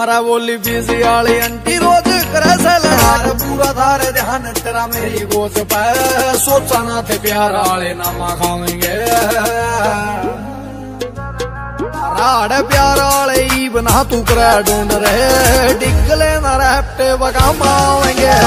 मारा बोली बीसी आली अंटी रोज करसल सलहार पूरा थारे ध्यान तेरा मेरी गोद पर। सोचा ना थे प्यार आले नामा खाएँगे राड़ प्यार आले ई बना तू करे ढूंढ रहे डिगले ना रैपटे बगा मावेंगे